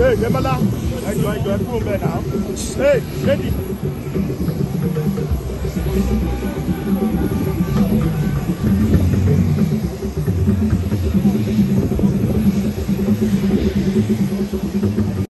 ee Débọ́lá ẹjọ ẹjọ ẹkú ń bẹ náà ee lady. Thank you.